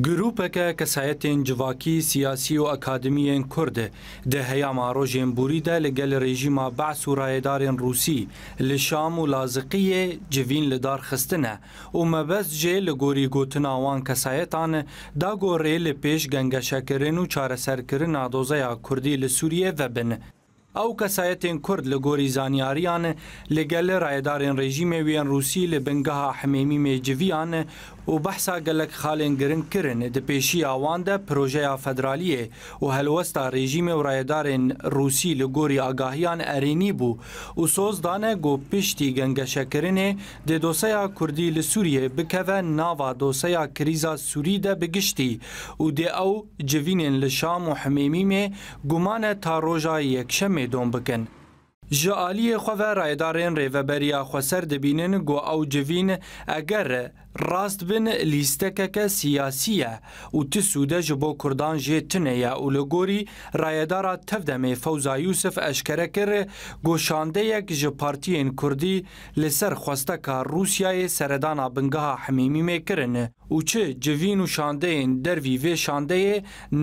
Gurûpeke kesayetên civakî siyasî û akademiyên Kurd di heya marojên borî de li gel rejîma behs û rayedarên Rûsî li Şam û Lazıqiyê civîn li dar xistine û mebez jê li gorî gotina wan kesayetan da gorê li pêş gengeşekirîn û çareserkirina dozaya Kurdî li Sûriye vebin. ئەو کەسایەتێن کورد لە گۆری زانیاریانە لەگەل لە ڕایدارێن ڕێژیمە وێن رووسی لە بنگەها حمێمی مێجیویانە و بەحسا گەلک خاڵێن گرنگ کرن دە پێشی ئاواندا پرۆژەیە فەدرالیە و هەلوەستا ڕێژیمە و ڕایدارێن رووسی لە گۆری ئاگاهیان ئەرێنی بوو و سۆزدانە گۆپشتی گەنگەشەکردنێ دێ دۆسەیە کوردی لە سووریە بکەوە ناوا دۆسەیە کریزا سووریدا بگشتی و دێ ئەو جوینێن لە شام و حمێمیمێ گومانە تا ڕۆژای یەکشەمێ هەمێ دۆم بکەن. ji aliyê xwe ve rayedarên rêveberîya xweser dibînin got ew civîn eger راستبن لیستکەکە سیاسیە و ت سوودە ji بۆ کوردان jê tineye û li gorî rayedara tevdemê Fewza Yusuf eşkere kir goşandeyek ji Partiyên Kurdî li ser xwesteka Rûsyayê seredana bingeha hemîmî mê kirin û çi civîn û şandeyên dervî vê şandeyê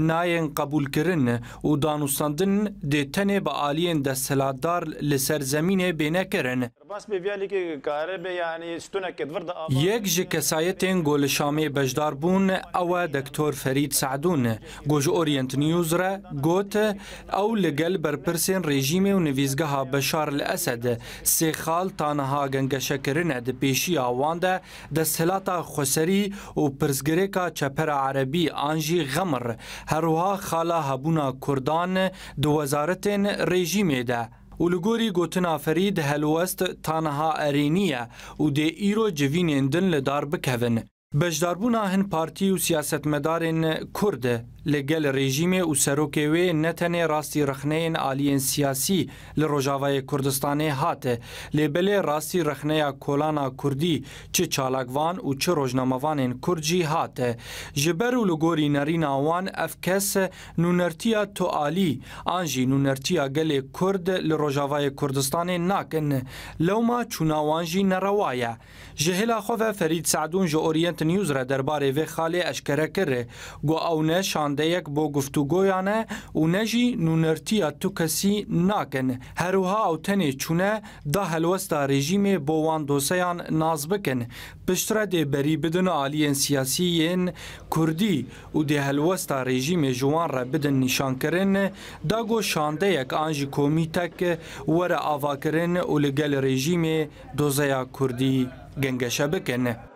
nayên qebûlkirin û danûsandin dê tenê bi aliyên desthilatdar li ser zemînê bênekirin. Yek ji کەسایەتێن گۆلشامێ بەشدار بوون ئەوە دەکتۆر فەرید سعدون گۆژ ئۆریەنت نیوزرە گوت ئەو لەگەل بەرپرسێن ڕێژیمێ و نویزگەها بەشار لە ئەسەد سێ خاڵ تانەها گەنگەشەکردە دپێشی ئاواندە دەسهلاتا خۆسەری و پرسگرێکا چەپەرە عەربی ئانژی غەمڕ هەروها خاڵە هەبوونا کوردان دووەزارەتێن ڕێژیمێدا و لګوري ګوتنا فرید هلوست تنها ارینیه او د ایرو جوینندن لدار بکوین بجداربونا هن پارتی و سیاستمدارین کرد لگل رژیم و سروکوی نتنه راستی رخنه آلین سیاسی لروجاوه کردستان هاته لبل راستی رخنه کولانا کردی چه چالاکوان و چه روجناموان کرجی هاته جبر و لگوری نرین آوان افکس نونرتیا تو آلی آنجی نونرتیا گل کرد لروجاوه کردستان ناکن لوما چوناوانجی نروایه جهلا خوف فرید سعدون جو اورینت World News را دربارې وی خالی اشکره کړي ګو او نه شانده یک بو گفتگویانه او نه جی نونرتیا تو کسی ناکن هروها او تنه چونه دا هلوستا رژیم بو وان دوسیان ناز بکن پشتره دی بری بدن آلین سیاسیین کردی او دی هلوستا رژیم جوان را بدن نشان کرن دا گو شانده یک آنجی کومیتک وره آوا کرن او لگل رژیم دوزیا کردی گنگشه بکنه